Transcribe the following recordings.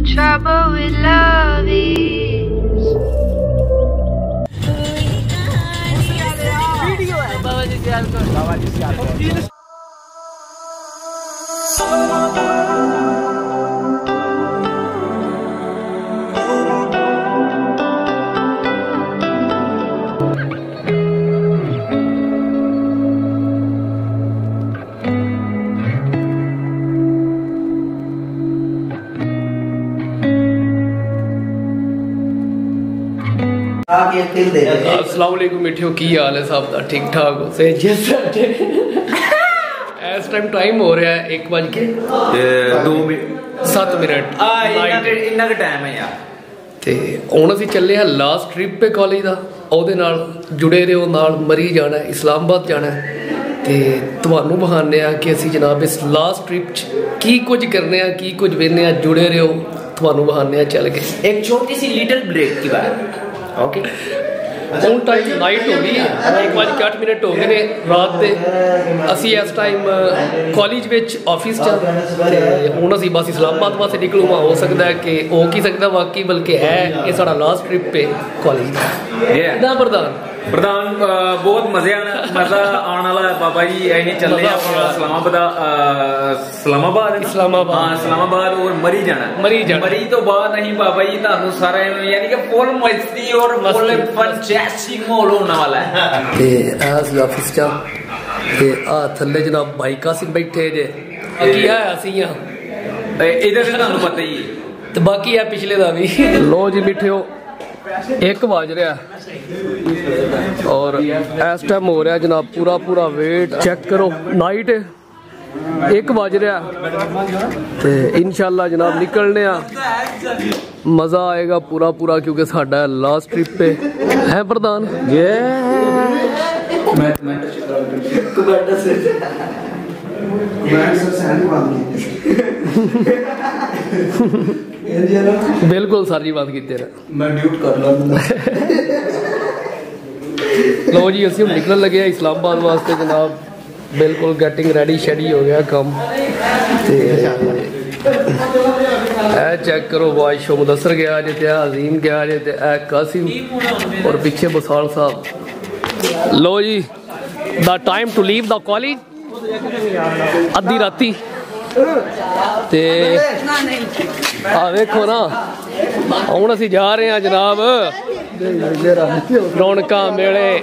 the trouble with love is. ਆ ਤਿਲ ਦੇ ਰਹੇ ਅਸਲਾਮ ਅਲੈਕੁਮ ਮਿੱਠਿਓ ਕੀ ਹਾਲ ਹੈ ਸਭ ਦਾ? ਠੀਕ ਠਾਕ ਹੋ? ਸੇ ਜੀ ਸਾਡੇ ਟਾਈਮ ਟਾਈਮ ਹੋ ਰਿਹਾ ਹੈ 1 ਵਜੇ 2 ਮਿੰਟ 7 ਮਿੰਟ। ਆ ਇੰਨਾ ਕੁ ਟਾਈਮ ਹੈ ਯਾਰ। ਤੇ ਹੁਣ ਅਸੀਂ ਚੱਲੇ ਹਾਂ ਲਾਸਟ ਟ੍ਰਿਪ ਤੇ ਕਾਲਜ ਦਾ। ਉਹਦੇ ਨਾਲ ਜੁੜੇ ਰਹੋ ਨਾਲ ਮਰੀ ਜਾਣਾ ਇਸਲਾਮਾਬਾਦ ਜਾਣਾ ਤੇ ਤੁਹਾਨੂੰ ਬਹਾਨੇ ਆ ਕਿ ਅਸੀਂ ਜਨਾਬ ਇਸ ਲਾਸਟ ਟ੍ਰਿਪ 'ਚ ਕੀ ਕੁਝ ਕਰਨੇ ਆ ਕੀ ਕੁਝ ਵੇਨੇ ਆ ਜੁੜੇ ਰਹੋ। ਤੁਹਾਨੂੰ ਬਹਾਨੇ ਆ ਚੱਲ ਗਏ ਇੱਕ ਛੋਟੀ ਸੀ ਲਿਟਲ ਬ੍ਰੇਕ ਦੀ ਬਾਤ ਓਕੇ ਹੁਣ ਟਾਈਮ ਨਾਈਟ ਹੋ ਗਈ। ਹੈ 1 ਵਜੇ 8 ਮਿੰਟ ਹੋ ਗਏ ਨੇ ਰਾਤ ਦੇ ਅਸੀਂ ਇਸ ਟਾਈਮ ਕਾਲਜ ਵਿੱਚ ਆਫਿਸ ਚ ਤੇ ਹੁਣ ਅਸੀਂ ਬਸ ਇਸਲਾਮਾਬਾਦ ਵਾਸਤੇ ਨਿਕਲੂਗਾ। ਹੋ ਸਕਦਾ ਹੈ ਕਿ ਹੋ ਕੀ ਸਕਦਾ ਵਾਕਈ ਬਲਕਿ ਹੈ ਇਹ ਸਾਡਾ ਲਾਸਟ ਟ੍ਰਿਪ ਹੈ ਕਾਲਜ ਦਾ. ਕਿਦਾਂ ਪ੍ਰਧਾਨ? ਪ੍ਰਧਾਨ ਬਹੁਤ ਮਜ਼ੇ ਆਣ ਮਜ਼ਾ ਆਉਣ ਵਾਲਾ ਹੈ ਬਾਬਾ ਜੀ ਅਸੀਂ ਚੱਲੇ ਆਉਣ ਇਸਲਾਮਾਬਾਦ ਇਸਲਾਮਾਬਾਦ? ਇਸਲਾਮਾਬਾਦ। ਹਾਂ ਇਸਲਾਮਾਬਾਦ ਔਰ ਮਰੀ ਜਾਣਾ। ਮਰੀ ਜਾਣਾ। ਮਰੀ ਤੋਂ ਬਾਅਦ ਅਸੀਂ ਬਾਬਾ ਜੀ ਤੁਹਾਨੂੰ ਸਾਰਾ ਯਾਨੀ ਕਿ ਫੁੱਲ ਮਸਤੀ ਔਰ ਫੁੱਲ। ਫੈਂਟੈਸਟਿਕ ਮਾਹੌਲ ਹੋਣ ਵਾਲਾ ਹੈ। ਤੇ ਐਸ ਆਫਿਸ ਚ। ਤੇ ਆ ਥੱਲੇ ਜਨਾਬ ਭਾਈ ਕਾਸਿਮ ਬੈਠੇ ਜੇ। ਕੀ ਆਇਆ ਅਸੀਂ ਆ ਇਹਦਾ ਤਾਂ ਤੁਹਾਨੂੰ ਪਤਾ ਹੀ ਹੈ। ਤੇ ਬਾਕੀ ਆ ਪਿਛਲੇ ਦਾ ਵੀ। ਲੋ ਜੀ ਮਿੱਠਿਓ। ਇੱਕ ਵਜ ਰਿਹਾ ਔਰ ਇਸ ਟਾਈਮ ਹੋ ਰਿਹਾ ਜਨਾਬ ਪੂਰਾ ਪੂਰਾ ਵੇਟ ਚੈੱਕ ਕਰੋ ਨਾਈਟ ਇੱਕ ਵਜ ਰਿਹਾ ਤੇ ਇਨਸ਼ਾਅੱਲਾ ਜਨਾਬ ਨਿਕਲਨੇ ਆ ਮਜ਼ਾ ਆਏਗਾ ਪੂਰਾ ਪੂਰਾ ਕਿਉਂਕਿ ਸਾਡਾ ਲਾਸਟ ਟ੍ਰਿਪ ਹੈ ਹੈ ਪ੍ਰਧਾਨ ਸੇ ਜੀ ਨਾ ਬਿਲਕੁਲ ਸਰ ਜੀ ਬਾਤ ਕੀਤੇ ਨੇ ਮੈਂ ਡਿਊਟ ਕਰ ਲਾਂ ਲੋ ਜੀ ਅਸੀਂ ਹੁਣ ਨਿਕਲਣ ਲੱਗੇ ਆ ਇਸਲਾਮਾਬਾਦ ਵਾਸਤੇ ਜਨਾਬ। ਬਿਲਕੁਲ ਗੈਟਿੰਗ ਰੈਡੀ ਸ਼ੈਡੀ ਹੋ ਗਿਆ ਕੰਮ। ਤੇ ਇਹ ਚੈੱਕ ਕਰੋ ਵਾਇਸ਼ੋ ਮੁਦਸਰ ਗਿਆ ਜੇ ਤੇ ਅਜ਼ੀਮ ਗਿਆ ਜੇ ਤੇ ਇਹ ਕਾਸਿਮ ਔਰ ਪਿੱਛੇ ਬਸਾਲ ਸਾਹਿਬ। ਲੋ ਜੀ the time to leave the college ਅੱਧੀ ਰਾਤੀ। ਤੇ ਆ ਵੇਖੋ ਨਾ ਹੁਣ ਅਸੀਂ ਜਾ ਰਹੇ ਹਾਂ ਜਨਾਬ ਰੌਣਕਾਂ ਮੇਲੇ।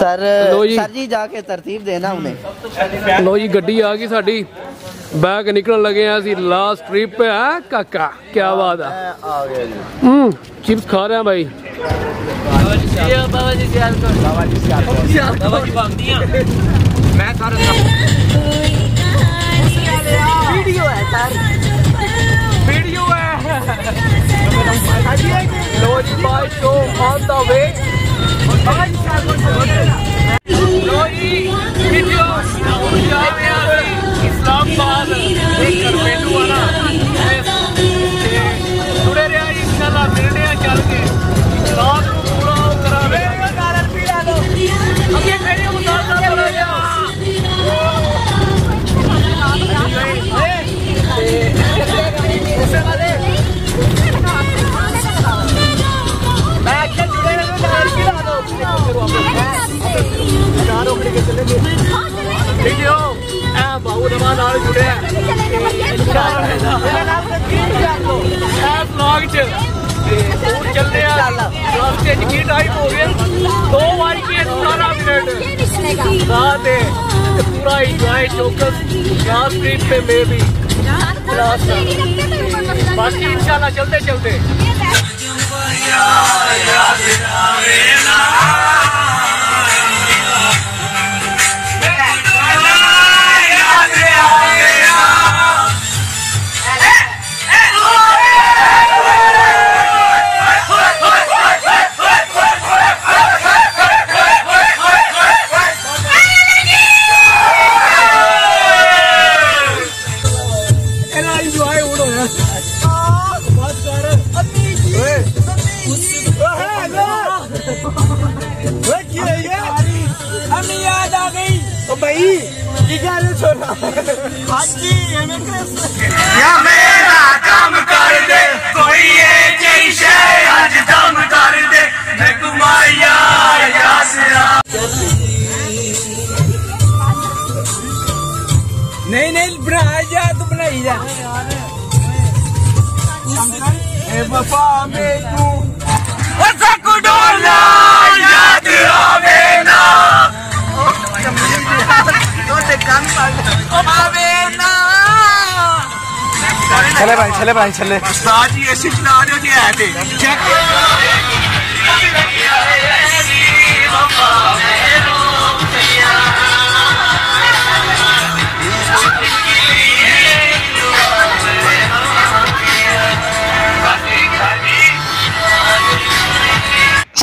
ਸਰ ਜੀ ਜਾ ਕੇ ਤਰਤੀਬ ਦੇਣਾ ਉਹਨੇ लो जी गड्डी आ गई साडी बैग निकलन लगे हैं ਅਸੀਂ ਲਾਸਟ ट्रिप पे है काका क्या बात है ਆ ਗਿਆ ਜੀ हम्म चिप्स खा रहे हैं भाई ਵੀਡੀਓ ਹੈ ਸਰ वीडियो है लो जी bye show on the way low time हो गया। दो बार की सतारह मिनट। पूरा इंजॉय चौकस यहाँ स्ट्रीट पे मे भी। बाकी इंशाल्लाह चलते चलते। या, या, ਗੱਲ ਸੁਣਾ ਹਾਂਜੀ ਐਵੇਂ ਕ੍ਰਿਸ ਯਾ ਮੇਰਾ ਕੰਮ ਕਰ ਦੇ ਕੋਈ ਇਹ ਜਿਹੀ ਸ਼ੈ ਅੱਜ ਦਮ ਕਰ ਦੇ ਮੈਂ ਕੁਮਾਇਆ ਯਾਸਿਆ ਨਹੀਂ ਨਹੀਂ ਬਣਾ ਜਾ ਤੂੰ ਬਣਾਈ ਜਾ ਏ ਵਫਾ चले भाई चले भाई चले उस्ताद जी ऐसी चला दो जी है थे चेक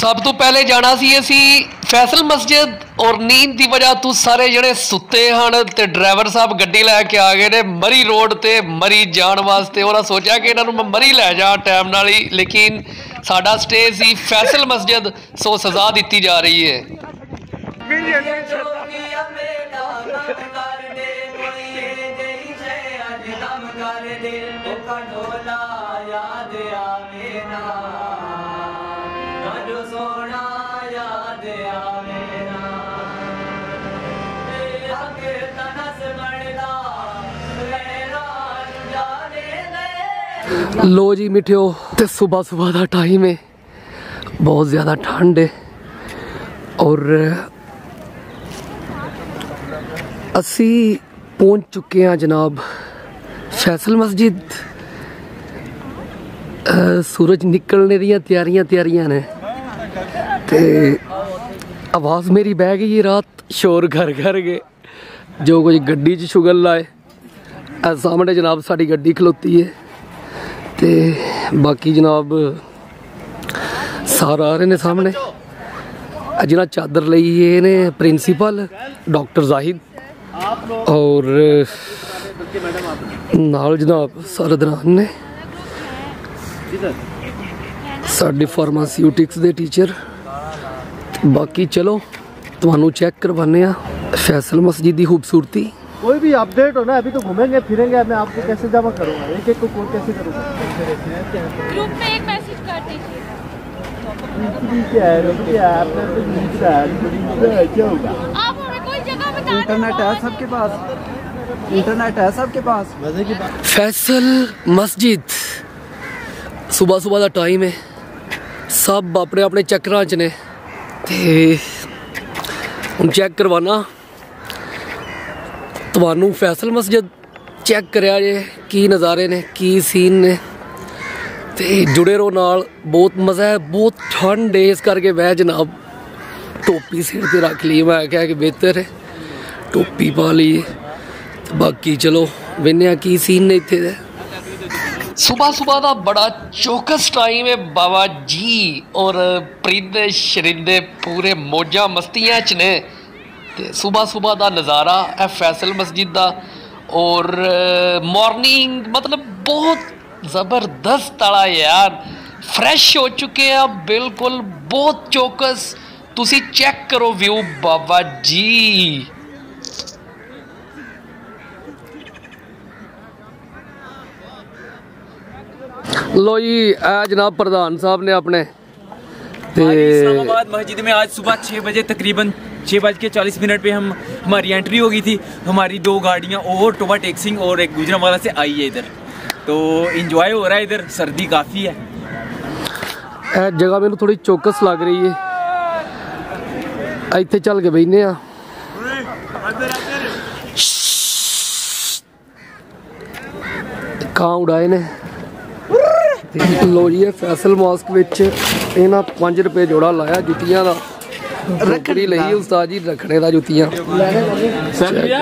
ਸਭ ਤੋਂ ਪਹਿਲੇ ਜਾਣਾ ਸੀ ਅਸੀਂ ਫੈਸਲ ਮਸਜਿਦ ਔਰ ਨੀਂਦ ਦੀ ਵਜ੍ਹਾ ਤੋਂ ਸਾਰੇ ਜਿਹੜੇ ਸੁੱਤੇ ਹਨ ਤੇ ਡਰਾਈਵਰ ਸਾਹਿਬ ਗੱਡੀ ਲੈ ਕੇ ਆ ਗਏ ਨੇ ਮਰੀ ਰੋਡ ਤੇ ਮਰੀ ਜਾਣ ਵਾਸਤੇ। ਉਹਨਾਂ ਸੋਚਿਆ ਕਿ ਇਹਨਾਂ ਨੂੰ ਮੈਂ ਮਰੀ ਲੈ ਜਾ ਟਾਈਮ ਨਾਲ ਹੀ ਲੇਕਿਨ ਸਾਡਾ ਸਟੇ ਸੀ ਫੈਸਲ ਮਸਜਿਦ ਸੋ ਸਜ਼ਾ ਦਿੱਤੀ ਜਾ ਰਹੀ ਹੈ। ਲੋ ਜੀ ਮਿੱਠਿਓ, ਤੇ ਸਵੇਰ ਸਵੇਰ ਦਾ ਟਾਈਮ ਹੈ ਬਹੁਤ ਜ਼ਿਆਦਾ ਠੰਡ ਹੈ ਔਰ ਅਸੀਂ ਪਹੁੰਚ ਚੁੱਕੇ ਹਾਂ ਜਨਾਬ ਫੈਸਲ ਮਸਜਿਦ। ਸੂਰਜ ਨਿਕਲਣੇ ਦੀਆਂ ਤਿਆਰੀਆਂ ਤਿਆਰੀਆਂ ਨੇ। ਤੇ ਆਵਾਜ਼ ਮੇਰੀ ਬਹਿ ਗਈ ਹੈ ਰਾਤ, ਸ਼ੋਰ ਘਰ ਘਰ ਗਏ। ਜੋ ਕੁਝ ਗੱਡੀ 'ਚ ਸ਼ੁਗਲ ਲਾਏ। ਇਹ ਸਾਹਮਣੇ ਜਨਾਬ ਸਾਡੀ ਗੱਡੀ ਖਲੋਤੀ ਹੈ ਤੇ ਬਾਕੀ ਜਨਾਬ ਸਾਰਾ ਆ ਰਹੇ ਨੇ ਸਾਹਮਣੇ। ਆ ਜਿਹੜਾ ਚਾਦਰ ਲਈ ਇਹ ਨੇ ਪ੍ਰਿੰਸੀਪਲ, ਡਾਕਟਰ ਜ਼ਾਹਿਦ। ਔਰ ਨਾਲ ਜਨਾਬ ਸਰਦਰਾਨ ਨੇ। ਸਾਡੇ ਫਾਰਮਾਸਿਊਟਿਕਸ ਦੇ ਟੀਚਰ ਬਾਕੀ ਚਲੋ, ਤੁਹਾਨੂੰ ਚੈੱਕ ਕਰਵਾਨੇ ਆ ਫੈਸਲ ਮਸਜਿਦ ਦੀ ਖੂਬਸੂਰਤੀ। कोई भी अपडेट हो ना अभी तो घूमेंगे फिरेंगे मैं आपको कैसे जमा करूँगा? एक एक को कॉल कैसे करूँगा? ग्रुप में एक मैसेज कर दीजिए। इंटरनेट तो है? सबके पास इंटरनेट है? सबके पास। मज़े की बात फैसल मस्जिद। सुबह सुबह का टाइम है। सब अपने अपने चक्कर च ने। ते चेक करवाना। ਤੁਹਾਨੂੰ ਫੈਸਲ ਮਸਜਿਦ ਚੈੱਕ ਕਰਿਆ ਜੇ ਕੀ ਨਜ਼ਾਰੇ ਨੇ, ਕੀ ਸੀਨ ਨੇ। ਤੇ ਜੁੜੇ ਰਹੋ ਨਾਲ, ਬਹੁਤ ਮਜ਼ਾ ਹੈ, ਬਹੁਤ ਠੰਡ ਹੈ, ਇਸ ਕਰਕੇ ਮੈਂ ਜਨਾਬ ਟੋਪੀ ਸਿਰ ਤੇ ਰੱਖ ਲਈ, ਮੈਂ ਕਿਹਾ ਕਿ ਬਿਹਤਰ ਹੈ, ਟੋਪੀ ਪਾ ਲਈ ਤੇ ਬਾਕੀ ਚਲੋ, ਵੇਖਦੇ ਕੀ ਸੀਨ ਨੇ ਇੱਥੇ ਦੇ। ਸਵੇਰ ਸਵੇਰ ਦਾ ਬੜਾ ਚੌਕਸ ਟਾਈਮ ਹੈ ਬਾਬਾ ਜੀ ਔਰ ਪ੍ਰਿੰਦੇ ਸ਼ਰਿੰਦੇ ਪੂਰੇ ਮੋਜਾਂ ਮਸਤੀਆਂ ਚ ਨੇ। ਤੇ ਸਵੇਰ ਸਵੇਰ ਦਾ ਨਜ਼ਾਰਾ ਇਹ ਫੈਸਲ ਮਸਜਿਦ ਦਾ ਔਰ ਮਾਰਨਿੰਗ ਮਤਲਬ ਬਹੁਤ ਜ਼ਬਰਦਸਤ ਆਲਾ ਯਾਰ। ਫਰੈਸ਼ ਹੋ ਚੁੱਕੇ ਆ ਬਿਲਕੁਲ ਬਹੁਤ ਚੋਕਸ। ਤੁਸੀਂ ਚੈੱਕ ਕਰੋ ਵਿਊ ਬਾਬਾ ਜੀ। ਲੋ ਆ ਜਨਾਬ ਪ੍ਰਧਾਨ ਸਾਹਿਬ ਨੇ ਆਪਣੇ। ਤੇ ਇਸਲਾਮਾਬਾਦ ਮਸਜਿਦ ਵਿੱਚ ਅੱਜ ਸਵੇਰ 6 ਵਜੇ ਤਕਰੀਬਨ छः बज के चालीस मिनट पे हम हमारी एंट्री हो गई थी हमारी दो गाड़ियाँ और टोबा टेक्सिंग और एक गुजरा वाला से आई है इधर तो इंजॉय हो रहा है इधर सर्दी काफ़ी है ਇਹ ਜਗ੍ਹਾ ਮੈਨੂੰ ਥੋੜੀ ਚੌਕਸ ਲੱਗ ਰਹੀ ਹੈ ਇੱਥੇ ਚੱਲ ਕੇ ਬੈਠਨੇ ਆ ਕਾਂ ਉਡਾਏ ਨੇ ਤੇ ਲੋ ਜੀ ਇਹ ਫੈਸਲ ਮਾਸਕ ਵਿੱਚ ਇਹਨਾਂ 5 ਰੁਪਏ ਜੋੜਾ ਲਾਇਆ ਜੁੱਤੀਆਂ ਦਾ ਰੱਖੜੀ ਲਈ ਉਸਤਾਦ ਜੀ ਰੱਖਣੇ ਦਾ ਜੁੱਤੀਆਂ।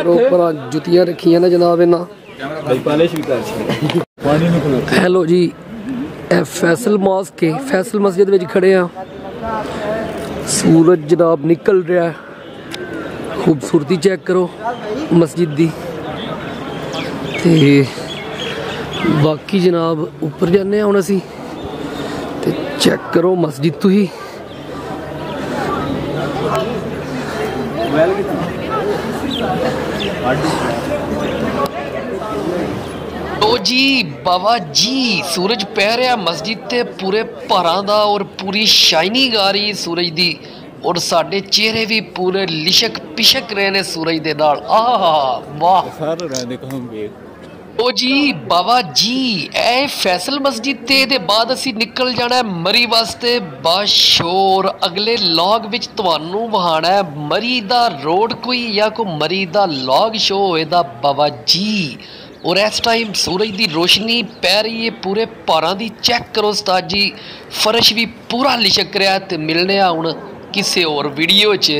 ਉੱਪਰ ਜੁੱਤੀਆਂ ਰੱਖੀਆਂ ਨੇ ਜਨਾਬ ਇਹਨਾਂ। ਹੈਲੋ ਜੀ ਇਹ ਫੈਸਲ ਮਾਸਕ ਹੈ ਫੈਸਲ ਮਸਜਿਦ ਵਿੱਚ ਖੜੇ ਆ। ਸੂਰਜ ਜਨਾਬ ਨਿਕਲ ਰਿਹਾ ਹੈ। ਖੂਬਸੂਰਤੀ ਚੈੱਕ ਕਰੋ ਮਸਜਿਦ ਦੀ। ਤੇ ਬਾਕੀ ਜਨਾਬ ਉੱਪਰ ਜਾਂਦੇ ਹਾਂ ਹੁਣ ਅਸੀਂ। ਤੇ ਚੈੱਕ ਕਰੋ ਮਸਜਿਦ ਤੋਂ ਹੀ ਓ ਜੀ ਬਾਬਾ ਜੀ ਸੂਰਜ ਪੈ ਰਿਹਾ ਮਸਜਿਦ ਤੇ ਪੂਰੇ ਭਾਰਾਂ ਦਾ ਔਰ ਪੂਰੀ ਸ਼ਾਈਨਿੰਗ ਆ ਰਹੀ ਸੂਰਜ ਦੀ। ਔਰ ਸਾਡੇ ਚਿਹਰੇ ਵੀ ਪੂਰੇ ਲਿਸ਼ਕ ਪਿਸ਼ਕ ਰਹੇ ਨੇ ਸੂਰਜ ਦੇ ਨਾਲ। ਆਹ ਵਾਹ। ਸਾਰਾ ਰਹਿ ਦੇਖੋ ਹਮ ਵੇਖ। ਉਹ ਜੀ ਬਾਬਾ ਜੀ ਇਹ ਫੈਸਲ ਮਸਜਿਦ ਤੇ ਇਹਦੇ ਬਾਅਦ ਅਸੀਂ ਨਿਕਲ ਜਾਣਾ ਮਰੀ ਵਾਸਤੇ। ਬਾਸ਼ੋਰ, ਅਗਲੇ ਲੌਗ ਵਿੱਚ ਤੁਹਾਨੂੰ ਵਹਾਣਾ ਮਰੀ ਦਾ ਰੋਡ ਕੋਈ ਜਾਂ ਕੋ ਮਰੀ ਦਾ ਲੌਗ ਸ਼ੋ ਹੋਏਦਾ ਬਾਬਾ ਜੀ। ਔਰ ਇਸ ਟਾਈਮ ਸੂਰਜ ਦੀ ਰੋਸ਼ਨੀ ਪੈ ਰਹੀ ਹੈ, ਪੂਰੇ ਭਾਰਾਂ ਦੀ ਚੈੱਕ ਕਰੋ ਉਸਤਾਦ ਜੀ। ਫਰਸ਼ ਵੀ ਪੂਰਾ ਲਿਸ਼ਕ ਰਿਹਾ ਹੈ ਤੇ ਮਿਲਨੇ ਆ ਹੁਣ ਕਿਸੇ ਹੋਰ ਵੀਡੀਓ 'ਚ।